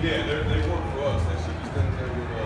Yeah, they work for us. They should be standing there with us.